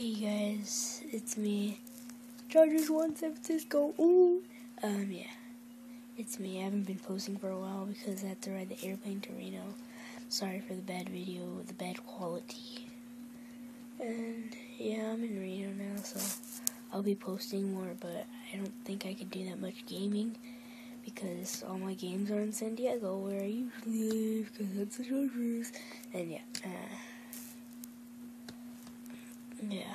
Hey guys, it's me, Chargers One San Francisco. Ooh, um, yeah, it's me. I haven't been posting for a while because I had to ride the airplane to Reno. Sorry for the bad video, the bad quality. And yeah, I'm in Reno now, so I'll be posting more. But I don't think I could do that much gaming because all my games are in San Diego, where I usually live, because that's the Chargers. And yeah. Uh, yeah.